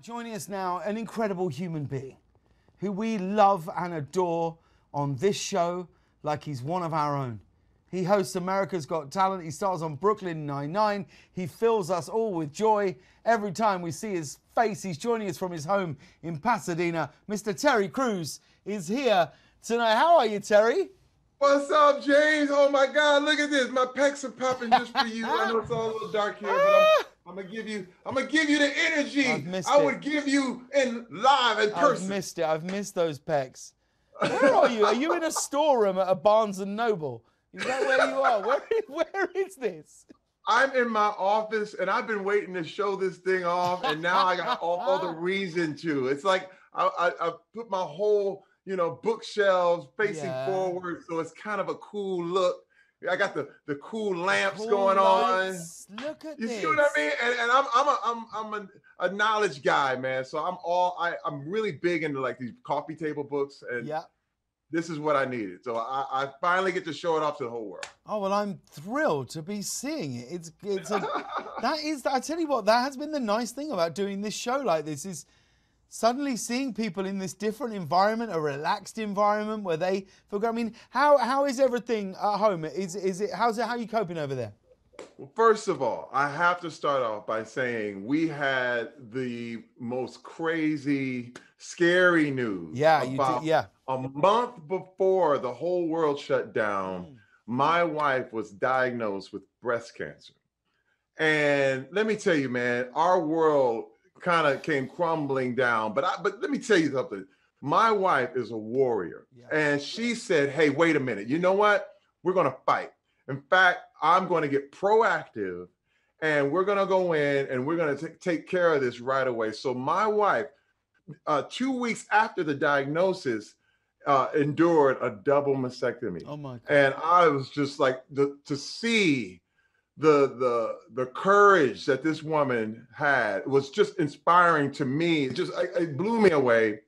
joining us now, an incredible human being who we love and adore on this show like he's one of our own. He hosts America's Got Talent. He stars on Brooklyn Nine-Nine. He fills us all with joy every time we see his face. He's joining us from his home in Pasadena. Mr. Terry Crews is here tonight. How are you, Terry? What's up, James? Oh my God, look at this. My pecs are popping just for you. I know it's all a little dark here, but I'm, I'm gonna give you, I'm gonna give you the energy it. would give you in live in I've missed it. I've missed those pecs. Where are you? Are you in a storeroom at a Barnes and Noble? Is that where you are? Where, where is this? I'm in my office and I've been waiting to show this thing off, and now I got all, all the reason to. It's like I, I, I put my whole, you know, bookshelves facing Yeah. forward, so it's kind of a cool look. I got the the cool lamps Cool going on. Look at this. You this. see what I mean? And, and I'm I'm a I'm I'm a, a knowledge guy, man. So I'm all I I'm really big into like these coffee table books, and Yeah. this is what I needed. So I, I finally get to show it off to the whole world. Oh well, I'm thrilled to be seeing it. It's it's a that is I tell you what that has been the nice thing about doing this show like this is suddenly seeing people in this different environment, a relaxed environment where they forget. I mean, how how is everything at home? Is is it how's it how are you coping over there? Well, first of all, I have to start off by saying we had the most crazy, scary news. Yeah, you about did, yeah. a month before the whole world shut down. Mm. my wife was diagnosed with breast cancer. And let me tell you, man, our world kind of came crumbling down. But I but let me tell you something. My wife is a warrior. Yeah. And she said, Hey, wait a minute. You know what? We're gonna fight. In fact, I'm gonna get proactive and we're gonna go in and we're gonna ta- take care of this right away. So my wife, uh, two weeks after the diagnosis, uh, endured a double mastectomy Oh my god. and I was just like the to see the the the courage that this woman had was just inspiring to me. It just it, it blew me away.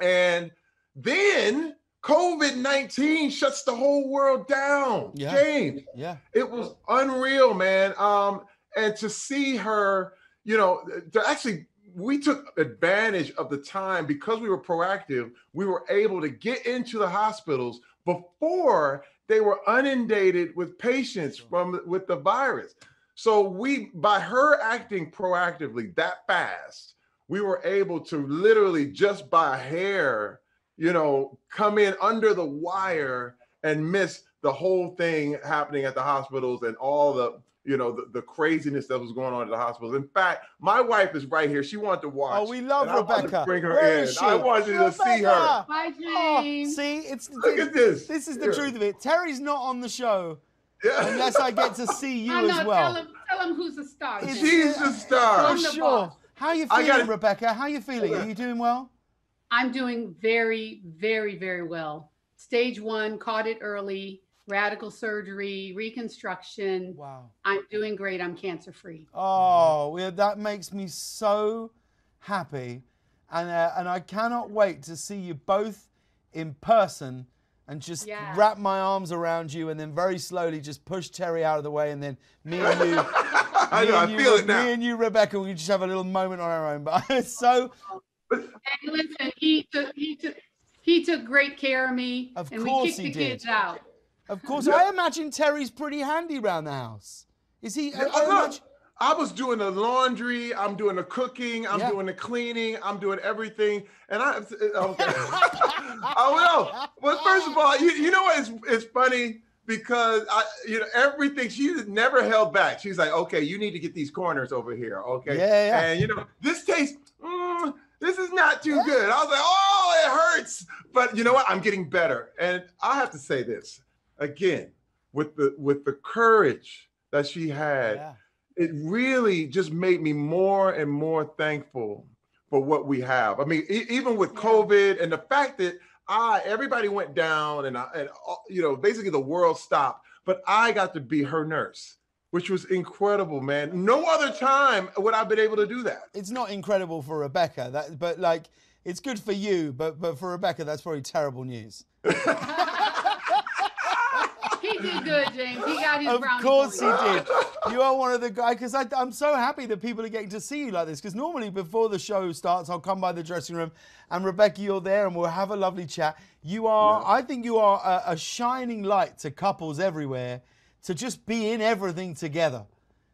And then COVID nineteen shuts the whole world down. Yeah. James, Yeah. it was unreal, man. Um, and to see her, you know, to actually we took advantage of the time because we were proactive. We were able to get into the hospitals before they were inundated with patients from with the virus. So we, by her acting proactively that fast, we were able to literally just by hair, you know, come in under the wire and miss the whole thing happening at the hospitals and all the you know the, the craziness that was going on at the hospitals. In fact, my wife is right here. She wanted to watch. Oh, we love and I wanted to Rebecca. bring her Where in. is she? I wanted you to see her. Rebecca! Bye, Oh, see, it's Look at this. this is the Here. truth of it. Terry's not on the show Yeah. unless I get to see you I know. as well. Tell him, tell him who's the star. It's- She's the star. For I'm sure. boss. How you feeling, gotta- Rebecca? How are you feeling? Are you doing well? I'm doing very, very, very well. Stage one, caught it early. Radical surgery, reconstruction. Wow. I'm doing great. I'm cancer free. Oh, well, that makes me so happy, and uh, and I cannot wait to see you both in person and just Yeah. wrap my arms around you, and then very slowly just push Terry out of the way, and then me and you. I me know. I and you, feel it now. Me and you, Rebecca, we just have a little moment on our own. But it's so, And listen, he took he took he took great care of me. Of and course we kicked he the kids out. Of course, Yeah. I imagine Terry's pretty handy around the house. Is he? I- Yeah, I imagine- I was doing the laundry, I'm doing the cooking, I'm Yeah. doing the cleaning, I'm doing everything, and I. Okay. I will. But first of all, you, you know what? It's, it's funny because I, you know, everything. She never held back. She's like, okay, you need to get these corners over here, okay? Yeah, yeah. And you know, this tastes. mm, this is not too good. I was like, oh, it hurts. But you know what? I'm getting better. And I have to say this again, with the with the courage that she had Yeah. it really just made me more and more thankful for what we have. I mean, e- even with Yeah. COVID and the fact that I everybody went down and I, and uh, you know basically the world stopped, but I got to be her nurse, which was incredible, man. No other time would I have been able to do that. it's not incredible for Rebecca, that, but like it's good for you, but but for Rebecca, that's probably terrible news. He he did good, James. He got his Of brownie course he did. You are one of the guys because I'm so happy that people are getting to see you like this. Because normally before the show starts, I'll come by the dressing room and Rebecca, you're there, and we'll have a lovely chat. You are, I think, you are a, a shining light to couples everywhere to just be in everything together.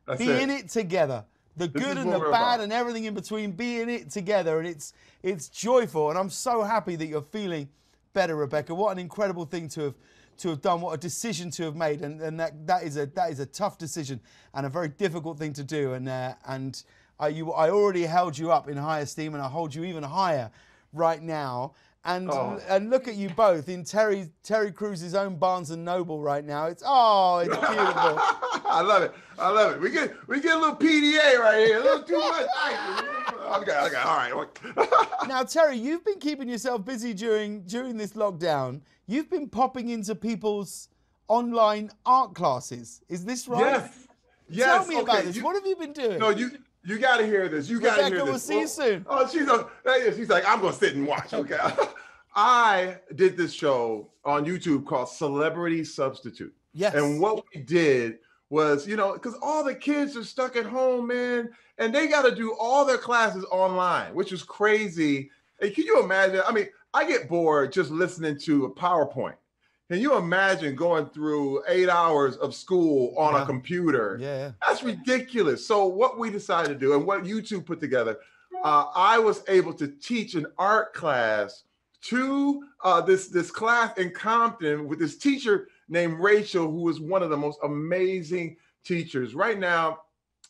That's be it. in it together. The This good and the bad about. and everything in between. Be in it together, and it's it's joyful. And I'm so happy that you're feeling better, Rebecca. What an incredible thing to have to have done. What a decision to have made, and, and that that is a that is a tough decision and a very difficult thing to do. And uh, and I you I already held you up in high esteem, and I hold you even higher right now. And Oh. and look at you both in Terry Terry Crews's own Barnes and Noble right now. It's oh, it's beautiful. I love it. I love it. We get we get a little PDA right here. A little too much. Okay, okay, all right. now, Terry, you've been keeping yourself busy during during this lockdown. You've been popping into people's online art classes. Is this right? yes. Yes. Tell me okay. about this. You- what have you been doing? No, you you got to hear this. You got to hear this. we'll see you oh, soon. Oh, she's a, she's like, I'm gonna sit and watch. Okay. I did this show on YouTube called Celebrity Substitute. yes. And what we did was, you know, because all the kids are stuck at home, man, and they got to do all their classes online, which is crazy. And can you imagine? I mean, I get bored just listening to a PowerPoint. Can you imagine going through eight hours of school on Yeah. a computer? yeah. That's ridiculous. So what we decided to do and what YouTube put together, uh, I was able to teach an art class to uh, this this class in Compton with this teacher named Rachel, who is one of the most amazing teachers. Right now,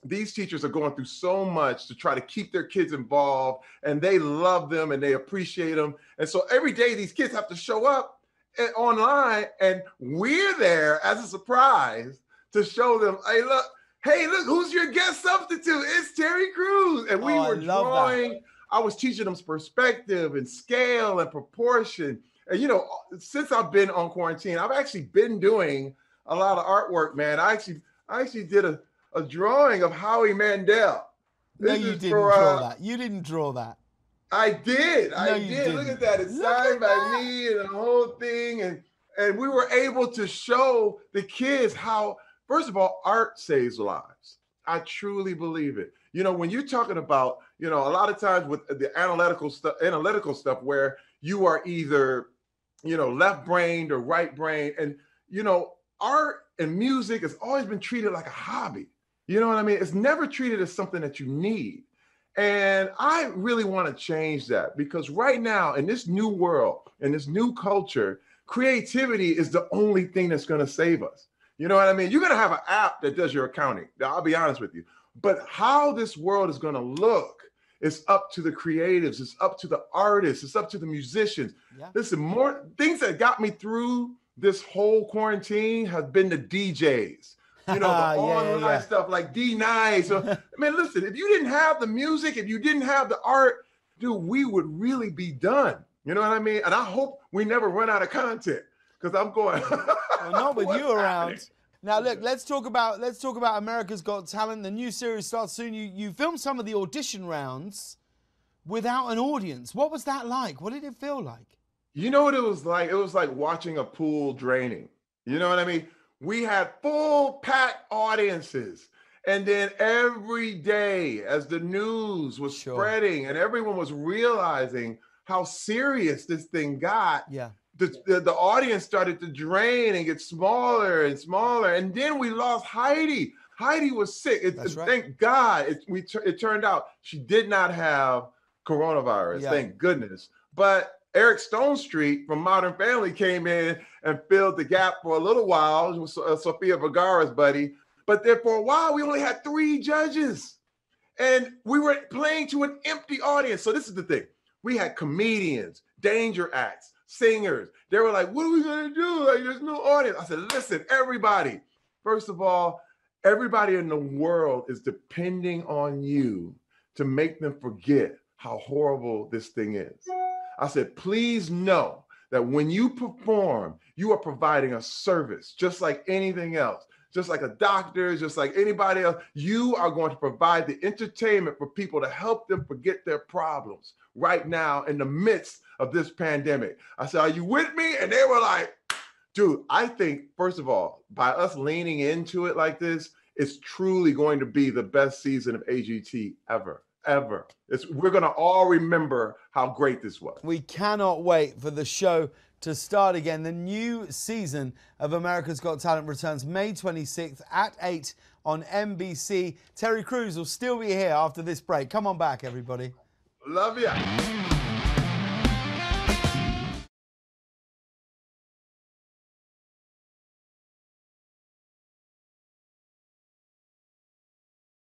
these teachers are going through so much to try to keep their kids involved, and they love them and they appreciate them. And so every day, these kids have to show up eh, online, and we're there as a surprise to show them, hey, look, hey, look, who's your guest substitute? It's Terry Crews. And we Oh, I were that. drawing, I was teaching them perspective and scale and proportion. And you know, since I've been on quarantine, I've actually been doing a lot of artwork, man. I actually I actually did a, a drawing of Howie Mandel. No, you didn't for, draw uh, that. You didn't draw that. I did. No, I did. Look didn't. at that. It's Look signed by that. me and the whole thing. And and we were able to show the kids how, first of all, art saves lives. I truly believe it. You know, when you're talking about, you know, a lot of times with the analytical stuff, analytical stuff where you are either, you know, left brained or right brained. And, you know, art and music has always been treated like a hobby. You know what I mean? It's never treated as something that you need. And I really want to change that because right now, in this new world, in this new culture, creativity is the only thing that's going to save us. You know what I mean? You're going to have an app that does your accounting. I'll be honest with you. But how this world is going to look is up to the creatives, it's up to the artists, it's up to the musicians. Yeah. Listen, more things that got me through this whole quarantine have been the DJs. You know, the Yeah, online yeah. stuff like D-Nice. So, I mean, listen, if you didn't have the music, if you didn't have the art, dude, we would really be done. You know what I mean? And I hope we never run out of content because I'm going. Well, with What's you around. Now look, let's talk about let's talk about America's Got Talent. The new series starts soon. You you filmed some of the audition rounds without an audience. What was that like? What did it feel like? You know what it was like? It was like watching a pool draining. You know what I mean? We had full packed audiences. And then every day, as the news was Sure. spreading and everyone was realizing how serious this thing got, Yeah. The, the, the audience started to drain and get smaller and smaller. And then we lost Heidi. Heidi was sick. It, That's right. Thank God it, we, it turned out she did not have coronavirus. Yeah. Thank goodness. But Eric Stonestreet from Modern Family came in and filled the gap for a little while. It was uh, Sofia Vergara's buddy. But then for a while, we only had three judges. And we were playing to an empty audience. So this is the thing. We had comedians, danger acts, singers. They were like, what are we gonna do? Like, there's no audience. I said, listen, everybody. First of all, everybody in the world is depending on you to make them forget how horrible this thing is. I said, please know that when you perform, you are providing a service just like anything else, just like a doctor, just like anybody else. You are going to provide the entertainment for people to help them forget their problems right now in the midst of this pandemic. I said, Are you with me? And they were like, dude, I think first of all, by us leaning into it like this, it's truly going to be the best season of AGT ever, ever. It's, we're going to all remember how great this was. We cannot wait for the show to start again. The new season of America's Got Talent returns May 26th at 8 on NBC. Terry Crews will still be here after this break. Come on back, everybody. Love ya.